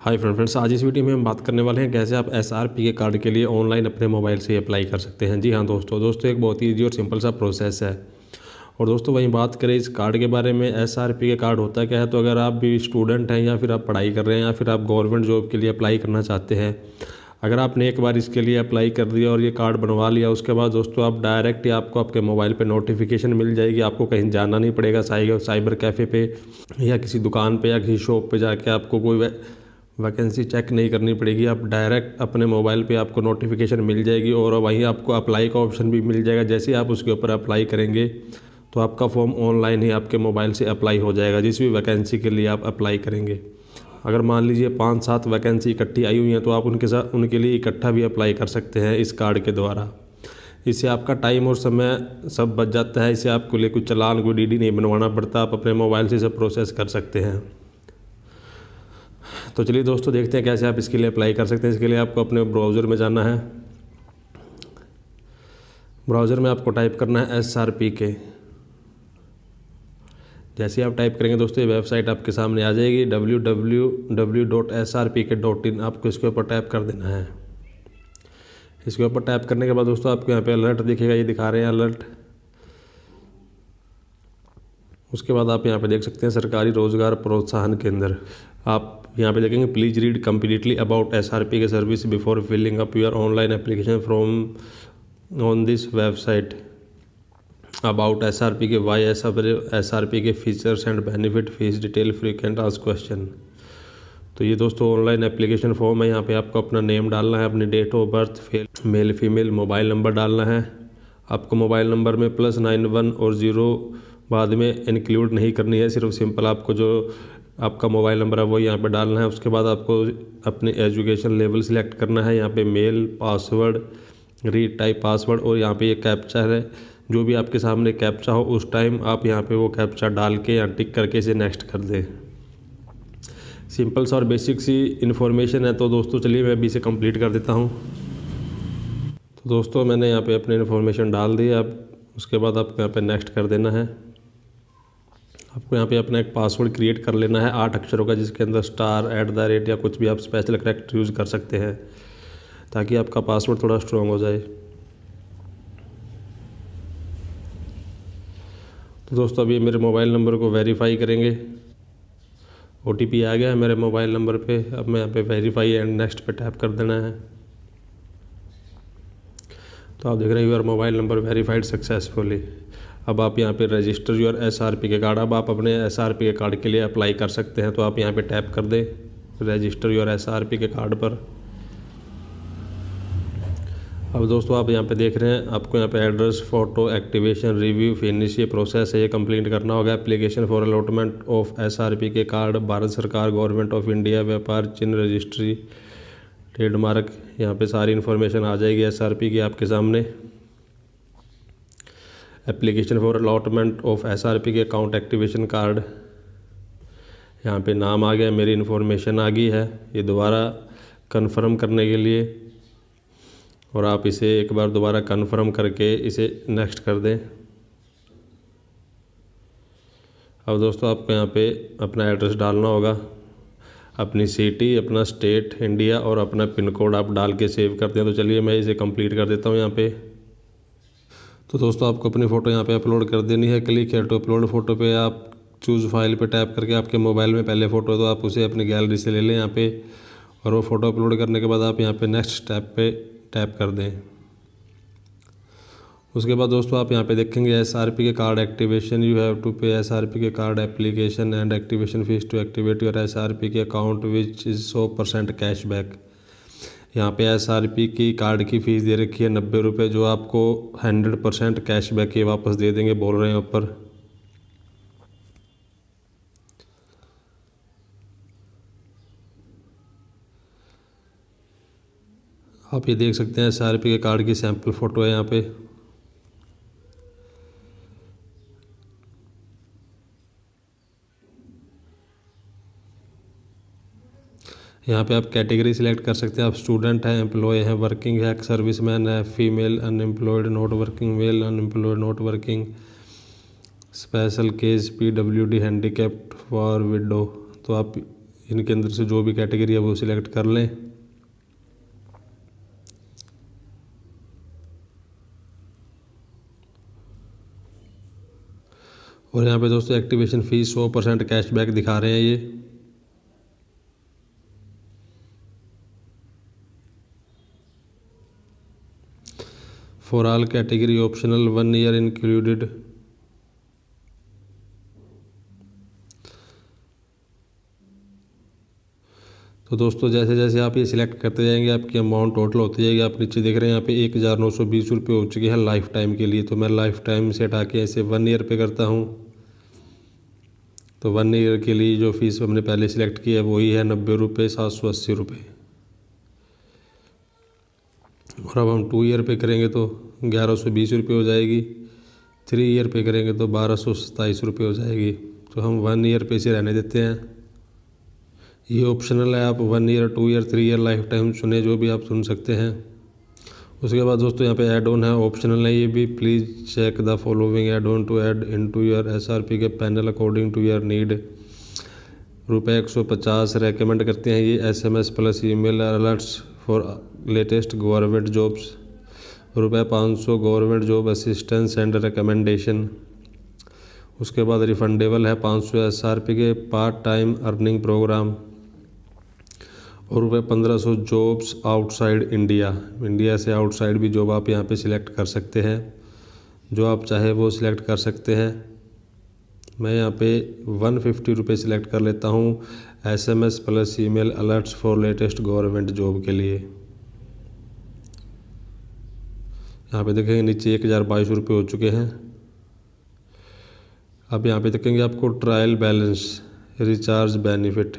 Hi friend friends आज इस video में हम बात करने वाले हैं कैसे आप S R P K card के लिए ऑनलाइन अपने मोबाइल से अप्लाई कर सकते हैं। जी हाँ दोस्तों दोस्तों एक बहुत ही ईजी और सिंपल सा प्रोसेस है। और दोस्तों वहीं बात करें इस कार्ड के बारे में S R P K card होता क्या है? तो अगर आप भी स्टूडेंट हैं या फिर आप पढ़ाई कर रहे हैं या फिर आप गवर्नमेंट जॉब के लिए अप्लाई करना चाहते हैं, अगर आपने एक बार इसके लिए अप्लाई कर दिया और ये कार्ड बनवा लिया, उसके बाद दोस्तों आप डायरेक्ट ही आपको आपके मोबाइल पे नोटिफिकेशन मिल जाएगी। आपको कहीं जाना नहीं पड़ेगा साइबर कैफ़े पे या किसी दुकान पे या किसी शॉप पे जाके आपको कोई वैकेंसी चेक नहीं करनी पड़ेगी। आप डायरेक्ट अपने मोबाइल पे आपको नोटिफिकेशन मिल जाएगी और वहीं आपको अप्लाई का ऑप्शन भी मिल जाएगा। जैसे आप उसके ऊपर अप्लाई करेंगे तो आपका फॉर्म ऑनलाइन ही आपके मोबाइल से अप्लाई हो जाएगा, जिस भी वैकेंसी के लिए आप अप्लाई करेंगे। अगर मान लीजिए पाँच सात वैकेंसी इकट्ठी आई हुई हैं तो आप उनके साथ उनके लिए इकट्ठा भी अप्लाई कर सकते हैं इस कार्ड के द्वारा। इससे आपका टाइम और समय सब बच जाता है। इससे आपको लिए कुछ चलान, कोई डी नहीं बनवाना पड़ता। आप अपने मोबाइल से सब प्रोसेस कर सकते हैं। तो चलिए दोस्तों, देखते हैं कैसे आप इसके लिए अप्लाई कर सकते हैं। इसके लिए आपको अपने ब्राउज़र में जाना है। ब्राउज़र में आपको टाइप करना है एस आर पी के जैसे आप टाइप करेंगे दोस्तों, ये वेबसाइट आपके सामने आ जाएगी W W W dot S R P K dot in आपको इसके ऊपर टाइप कर देना है। इसके ऊपर टाइप करने के बाद दोस्तों, आपको यहाँ पे अलर्ट दिखेगा, ये दिखा रहे हैं अलर्ट उसके बाद आप यहाँ पे देख सकते हैं सरकारी रोज़गार प्रोत्साहन केंद्र। आप यहाँ पे देखेंगे please read completely about S R P K service before filling up your online application from on this website about S R P K why S S R P K features and benefit fees detail frequent आज question तो ये दोस्तों online application form है, यहाँ पे आपको अपना name डालना है, अपनी date of birth male female mobile number डालना है। आपको मोबाइल नंबर में प्लस नाइन वन और ज़ीरो बाद में इंक्लूड नहीं करनी है, सिर्फ़ सिंपल आपको जो आपका मोबाइल नंबर है वो यहाँ पे डालना है, उसके बाद आपको अपने एजुकेशन लेवल सिलेक्ट करना है। यहाँ पे mail, password retype password और यहाँ पे ये कैप्चा है। जो भी आपके सामने कैप्चा हो, उस टाइम आप यहाँ पे वो कैप्चा डाल के या टिक करके इसे नेक्स्ट कर दें। सिंपल सा और बेसिक सी इन्फॉर्मेशन है तो दोस्तों चलिए मैं अभी इसे कंप्लीट कर देता हूँ। तो दोस्तों मैंने यहाँ पे अपनी इन्फॉर्मेशन डाल दी, अब उसके बाद आपको यहाँ पे नेक्स्ट कर देना है। आपको यहाँ पे अपना एक पासवर्ड क्रिएट कर लेना है आठ अक्षरों का, जिसके अंदर स्टार एट द रेट या कुछ भी आप स्पेशल करेक्ट यूज़ कर सकते हैं, ताकि आपका पासवर्ड थोड़ा स्ट्रॉन्ग हो जाए। तो दोस्तों, अभी मेरे मोबाइल नंबर को वेरीफाई करेंगे। ओटीपी आ गया है मेरे मोबाइल नंबर पे। अब मैं यहाँ पे वेरीफाई एंड नेक्स्ट पे टैप कर देना है। तो आप देख रहे हैं your mobile number verified successfully अब आप यहाँ पे register your S R P K card अब आप अपने S R P K card के लिए अप्लाई कर सकते हैं तो आप यहाँ पे टैप कर दें register your S R P K card पर। अब दोस्तों, आप यहाँ पे देख रहे हैं, आपको यहाँ पे address photo activation review finish ये प्रोसेस है, ये कंप्लीट करना होगा। Application for allotment of SRP के कार्ड भारत सरकार गवर्नमेंट ऑफ़ इंडिया व्यापार, चिन्ह रजिस्ट्री ट्रेडमार्क यहाँ पे सारी इन्फॉर्मेशन आ जाएगी एसआरपी की आपके सामने। Application for allotment of SRP के अकाउंट एक्टिवेशन कार्ड यहाँ पे नाम आ गया, मेरी इन्फॉर्मेशन आ गई है, ये दोबारा कन्फर्म करने के लिए। और आप इसे एक बार दोबारा कन्फर्म करके इसे नेक्स्ट कर दें। अब दोस्तों, आपको यहाँ पे अपना एड्रेस डालना होगा। अपनी सिटी अपना स्टेट इंडिया और अपना पिन कोड आप डाल के सेव करते हैं तो चलिए मैं इसे कंप्लीट कर देता हूँ यहाँ पे। तो दोस्तों, आपको अपनी फ़ोटो यहाँ पे अपलोड कर देनी है। Click here to upload photo पे आप चूज़ फ़ाइल पे टैप करके आपके मोबाइल में पहले फ़ोटो तो आप उसे अपनी गैलरी से ले लें यहाँ पे। और वो फ़ोटो अपलोड करने के बाद आप यहाँ पे नेक्स्ट स्टेप पे टैप कर दें। उसके बाद दोस्तों, आप यहाँ पे देखेंगे S R P K card activation you have to pay S R P K card application and activation fees to activate your S R P K account which is सौ परसेंट कैश बैक यहाँ पे S R P की card की fees दे रखी है, नब्बे रुपये जो आपको हंड्रेड परसेंट कैशबैक ये वापस दे देंगे, बोल रहे हैं ऊपर। आप ये देख सकते हैं S R P K card की सैंपल फ़ोटो है यहाँ पे। यहाँ पे आप कैटेगरी सिलेक्ट कर सकते हैं। आप स्टूडेंट हैं एम्प्लॉय हैं वर्किंग है सर्विस मैन है female unemployed not working male unemployed not working special case P W D handicapped for widow तो आप इनके अंदर से जो भी कैटेगरी है वो सिलेक्ट कर लें। और यहाँ पे दोस्तों एक्टिवेशन फ़ीस सौ परसेंट कैशबैक दिखा रहे हैं ये। For all category optional one year included तो दोस्तों, जैसे जैसे आप ये सिलेक्ट करते जाएँगे, आपकी अमाउंट टोटल होती जाएगी। आप नीचे देख रहे हैं, यहाँ पे एक हज़ार नौ सौ बीस रुपये हो चुके हैं लाइफ टाइम के लिए। तो मैं लाइफ टाइम से हटा के ऐसे वन ईयर पे करता हूँ। तो वन ईयर के लिए जो फ़ीस हमने पहले सिलेक्ट की है वही है नब्बे रुपये सात सौ अस्सी रुपये। और अब हम टू ईयर पे करेंगे तो ग्यारह सौ बीस रुपये हो जाएगी। थ्री ईयर पे करेंगे तो बारह सौ सताईस रुपये हो जाएगी। तो हम वन ईयर पे से रहने देते हैं। ये ऑप्शनल है, आप one year two year three year lifetime चुने जो भी आप सुन सकते हैं। उसके बाद दोस्तों यहाँ पे ऐड ऑन है ऑप्शनल है ये भी। Please check the following add on to add into your S R P K panel according to your need रुपये एक सौ पचास रेकमेंड करते हैं। ये S M S plus email alerts for latest government jobs रुपये पाँच सौ government job assistance and recommendation उसके बाद रिफंडेबल है पाँच सौ S R P K part time earning program और रुपये पंद्रह सौ जॉब्स आउटसाइड इंडिया इंडिया से आउटसाइड भी जॉब आप यहाँ पे सिलेक्ट कर सकते हैं. जो आप चाहे वो सिलेक्ट कर सकते हैं. मैं यहाँ पे वन फिफ्टी रुपये सिलेक्ट कर लेता हूँ. S M S plus email alerts for latest government job के लिए। यहाँ पे देखेंगे नीचे एक हज़ार बाईस रुपये हो चुके हैं। अब यहाँ पे देखेंगे आपको ट्रायल बैलेंस रिचार्ज बेनिफिट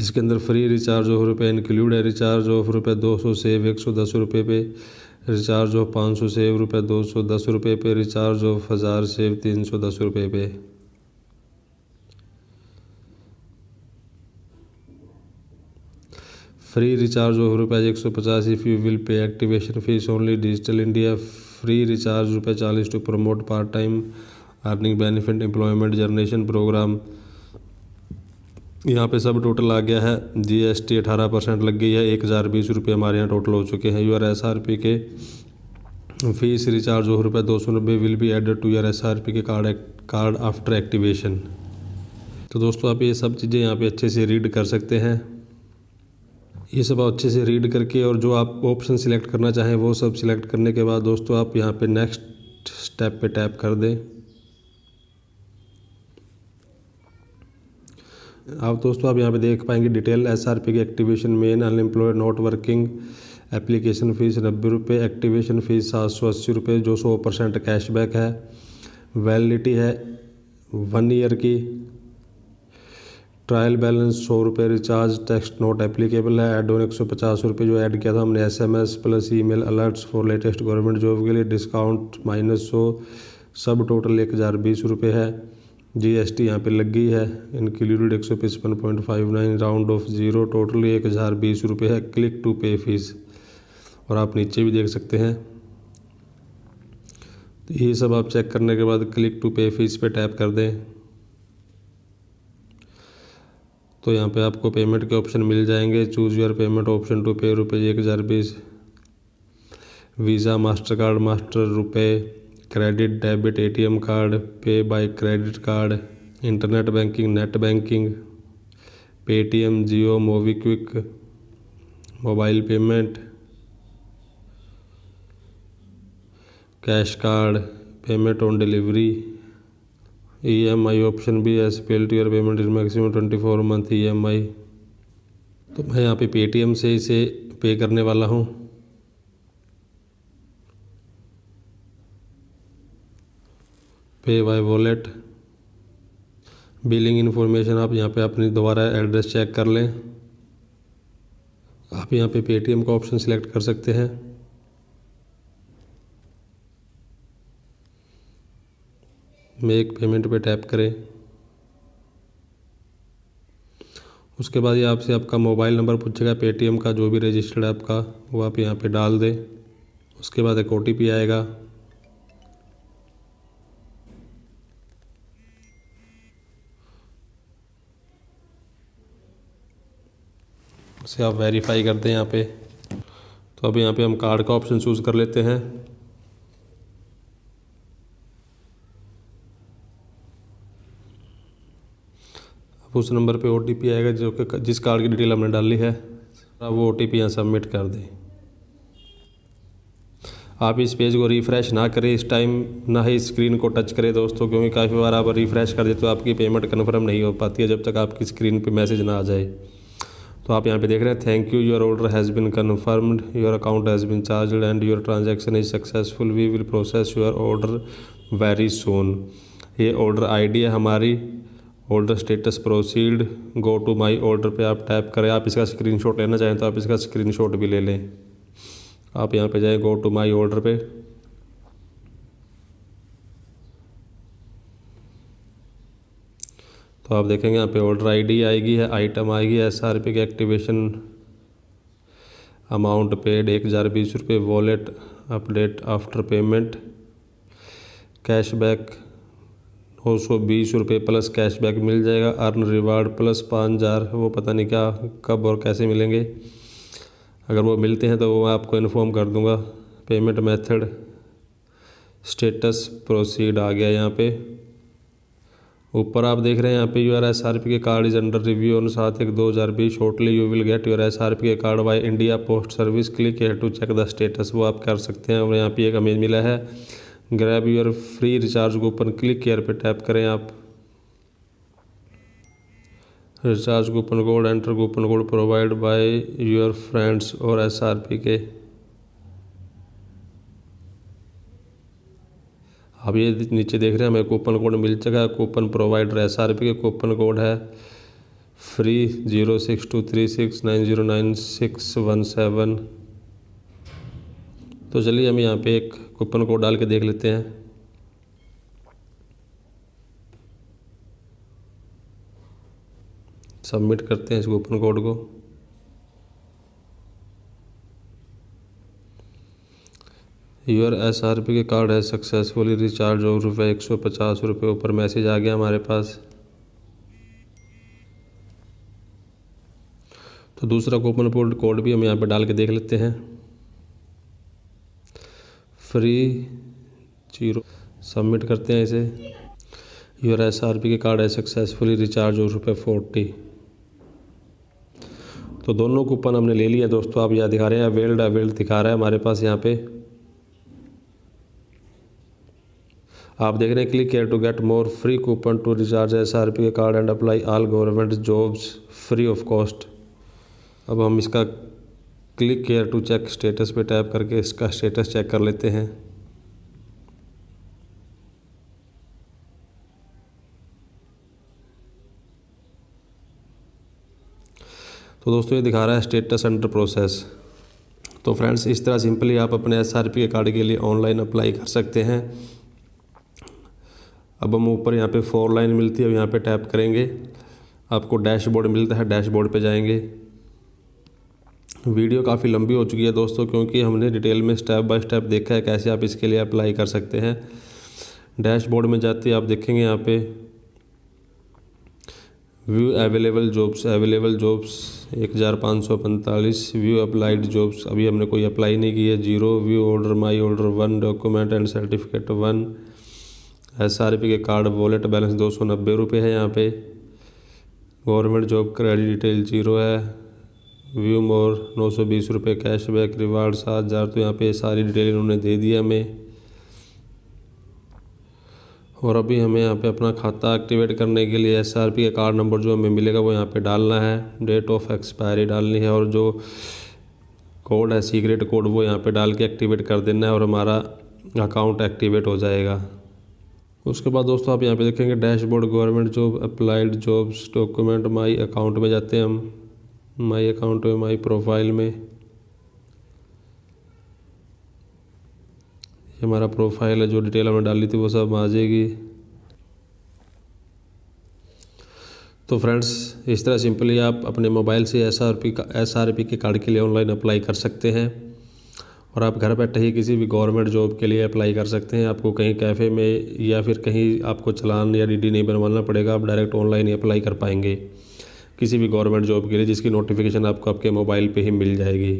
इसके अंदर फ्री रिचार्ज ऑफ़ रुपये इंक्लूड है। रिचार्ज ऑफ़ रुपये दो सौ सेव एक सौ दस रुपये पे। रिचार्ज ऑफ़ पाँच सौ सेव रुपये दो सौ दस रुपये पे। रिचार्ज ऑफ़ हज़ार सेव तीन सौ दस रुपये पे। फ्री रिचार्ज ऑफ़ रुपये एक सौ पचास if you will pay activation fees only digital India free recharge रुपये चालीस to promote part time earning benefit employment generation program यहाँ पे सब टोटल आ गया है। जी एस टी अठारह परसेंट लग गई है। एक हज़ार बीस रुपये हमारे यहाँ टोटल हो चुके हैं। Your S R P K fees recharge हो रुपये दो सौ नब्बे will be added to your S R P K card card after activation तो दोस्तों, आप ये सब चीज़ें यहाँ पे अच्छे से रीड कर सकते हैं। ये सब अच्छे से रीड करके और जो आप ऑप्शन सिलेक्ट करना चाहें, वो सब सिलेक्ट करने के बाद दोस्तों आप यहाँ पे नेक्स्ट स्टेप पे टैप कर दें। आप दोस्तों आप यहाँ पे देख पाएँगे डिटेल एस आर पी की activation men unemployed not working application fees नब्बे रुपये एक्टिवेशन फ़ीस सात सौ अस्सी रुपये जो सौ परसेंट कैशबैक है। वैलिडिटी है वन ईयर की। ट्रायल बैलेंस, सौ रुपये रिचार्ज, टेक्स्ट नोट एप्लीकेबल है। एड ऑन एक सौ पचास रुपये जो ऐड किया था हमने S M S plus email alerts for latest government job के लिए डिस्काउंट माइनस सौ, सब टोटल एक हज़ार बीस रुपये है। जी एस टी यहाँ पर लग गई है। इंक्लूडेड एक सौ पचपन point five nine round off zero total एक हज़ार बीस रुपये है। क्लिक टू पे फ़ीस और आप नीचे भी देख सकते हैं। तो ये सब आप चेक करने के बाद क्लिक टू पे फ़ीस पे टैप कर दें। तो यहाँ पे आपको पेमेंट के ऑप्शन मिल जाएँगे। Choose your payment option to pay रुपये एक हज़ार बीस। Visa master card master RuPay credit debit ATM card pay by credit card internet banking net banking Paytm Jio MobiKwik mobile payment cash card payment on delivery EMI option भी as per to your payment is maximum twenty four month EMI तो मैं यहाँ पे Paytm से इसे पे करने वाला हूँ। पे बाय वॉलेट बिलिंग इन्फॉर्मेशन आप यहाँ पे अपनी दोबारा एड्रेस चेक कर लें। आप यहाँ पे पेटीएम का ऑप्शन सिलेक्ट कर सकते हैं। मेक पेमेंट पे टैप करें। उसके बाद ये आपसे आपका मोबाइल नंबर पूछेगा पेटीएम का जो भी रजिस्टर्ड है आपका वो आप यहाँ पे डाल दें। उसके बाद एक OTP आएगा। उसे आप वेरीफाई कर दें यहाँ पे। तो अब यहाँ पे हम कार्ड का ऑप्शन चूज़ कर लेते हैं। उस नंबर पे ओटीपी आएगा जो कि जिस कार्ड की डिटेल हमने डाली है, आप वो ओ टी यहाँ सबमिट कर दें। आप इस पेज को रिफ़्रेश ना करें, इस टाइम ना ही स्क्रीन को टच करें दोस्तों, क्योंकि काफ़ी बार आप रिफ़्रेश कर देते तो आपकी पेमेंट कन्फर्म नहीं हो पाती है जब तक आपकी स्क्रीन पे मैसेज ना आ जाए। तो आप यहाँ पे देख रहे हैं thank you your order has been confirmed your account has been charged and your transaction is successful we will process your order very soon ये ऑर्डर आईडी है हमारी। Order status proceed go to my order पे आप tap करें। आप इसका screenshot लेना चाहें तो आप इसका स्क्रीनशॉट भी ले लें। आप यहाँ पे जाएँ गो टू माई ऑर्डर पे। तो आप देखेंगे यहाँ पे ऑर्डर आईडी आएगी है आइटम आएगी एस आर पी की एक्टिवेशन अमाउंट पेड एक हज़ार बीस रुपये wallet update after payment cashback नौ सौ बीस रुपये प्लस कैशबैक मिल जाएगा। अर्न रिवार्ड प्लस पाँच हज़ार, वो पता नहीं क्या, कब और कैसे मिलेंगे। अगर वो मिलते हैं तो वो मैं आपको इन्फॉर्म कर दूँगा। पेमेंट मेथड, स्टेटस, प्रोसीड आ गया यहाँ पे। ऊपर आप देख रहे हैं यहाँ पे your S R P K card is under review और सात एक दो हज़ार बीस shortly you will get your S R P K card by India post service click here to check the status वो आप कर सकते हैं और यहाँ पे एक अमेज मिला है। Grab your free recharge coupon click here पे टैप करें आप। Recharge coupon code enter coupon code provide by your friends और एसआरपी के। आप ये नीचे देख रहे हैं, हमें कूपन कोड मिल चुका है। Coupon provider S R P K coupon code है। Free zero six two three six nine zero nine six one seven तो चलिए हम यहाँ पे एक कूपन कोड डाल के देख लेते हैं। सबमिट करते हैं इस कूपन कोड को। Your S R P K card है सक्सेसफुली रिचार्ज और रुपये एक सौ पचास रुपये ऊपर मैसेज आ गया हमारे पास। तो दूसरा कूपन कोड भी हम यहाँ पर डाल के देख लेते हैं। फ्री ज़ीरो सबमिट करते हैं इसे। Your S R P K card है सक्सेसफुली रिचार्ज और रुपये फोर्टी तो दोनों कूपन हमने ले लिया दोस्तों, आप यहाँ दिखा रहे हैं अवेल्ड अवेल्ड दिखा रहा है हमारे पास यहाँ पे। आप देख रहे हैं click here to get more free coupon to recharge S R P K card and apply all government jobs free of cost अब हम इसका click here to check status पे टैप करके इसका स्टेटस चेक कर लेते हैं। तो दोस्तों, ये दिखा रहा है स्टेटस अंडर प्रोसेस तो फ्रेंड्स इस तरह सिंपली आप अपने एस आर पी कार्ड के लिए ऑनलाइन अप्लाई कर सकते हैं। अब हम ऊपर यहाँ पे फोर लाइन मिलती है, अब यहाँ पे टैप करेंगे। आपको डैशबोर्ड मिलता है डैशबोर्ड पे जाएँगे। वीडियो काफ़ी लंबी हो चुकी है दोस्तों, क्योंकि हमने डिटेल में स्टेप बाय स्टेप देखा है कैसे आप इसके लिए अप्लाई कर सकते हैं। डैशबोर्ड में जाते ही आप देखेंगे यहाँ पे view available jobs available jobs, एक हज़ार पाँच सौ पैंतालीस, व्यू अप्लाइड जॉब्स, अभी हमने कोई अप्लाई नहीं की है। Zero, view order my order, one document and certificate, one. S R P K card, wallet balance दो सौ नब्बे रुपये है यहाँ पे। Government job credit detail zero है। व्यू मोर नौ सौ बीस रुपये कैशबैक रिवार्ड सात हज़ार। तो यहाँ पे सारी डिटेल इन्होंने दे दी हमें। और अभी हमें यहाँ पे अपना खाता एक्टिवेट करने के लिए एस आर पी का कार्ड नंबर जो हमें मिलेगा वो यहाँ पे डालना है। डेट ऑफ़ एक्सपायरी डालनी है और जो कोड है सीक्रेट कोड वो यहाँ पे डाल के एक्टिवेट कर देना है और हमारा अकाउंट एक्टिवेट हो जाएगा। उसके बाद दोस्तों आप यहाँ पे देखेंगे dashboard government job applied jobs document my account में जाते हैं हम। माई अकाउंट में माई प्रोफ़ाइल में। ये हमारा प्रोफ़ाइल है, जो डिटेल हमने डाली थी, वो सब आ जाएगी। तो फ्रेंड्स इस तरह सिंपली आप अपने मोबाइल से एस आर पी का S R P K card के लिए ऑनलाइन अप्लाई कर सकते हैं। और आप घर बैठे ही किसी भी गवर्नमेंट जॉब के लिए अप्लाई कर सकते हैं। आपको कहीं कैफ़े में या फिर कहीं आपको चलान या डी नहीं बनवाना पड़ेगा। आप डायरेक्ट ऑनलाइन ही अप्लाई कर पाएँगे। किसी भी गवर्नमेंट जॉब के लिए जिसकी नोटिफिकेशन आपको आपके मोबाइल पे ही मिल जाएगी।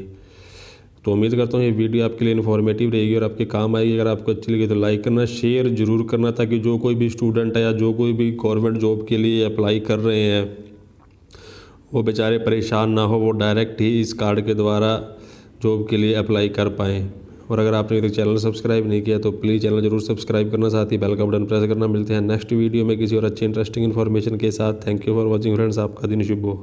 तो उम्मीद करता हूँ ये वीडियो आपके लिए इन्फॉर्मेटिव रहेगी और आपके काम आएगी। अगर आपको अच्छी लगी तो लाइक करना शेयर ज़रूर करना ताकि जो कोई भी स्टूडेंट है या जो कोई भी गवर्नमेंट जॉब के लिए अप्लाई कर रहे हैं, वो बेचारे परेशान ना हो, वो डायरेक्ट ही इस कार्ड के द्वारा जॉब के लिए अप्लाई कर पाएँ। और अगर आपने अभी तक चैनल सब्सक्राइब नहीं किया तो प्लीज़ चैनल ज़रूर सब्सक्राइब करना, साथ ही बेल का बटन प्रेस करना। मिलते हैं नेक्स्ट वीडियो में किसी और अच्छी इंटरेस्टिंग इन्फॉर्मेशन के साथ। Thank you for watching friends आपका दिन शुभ हो।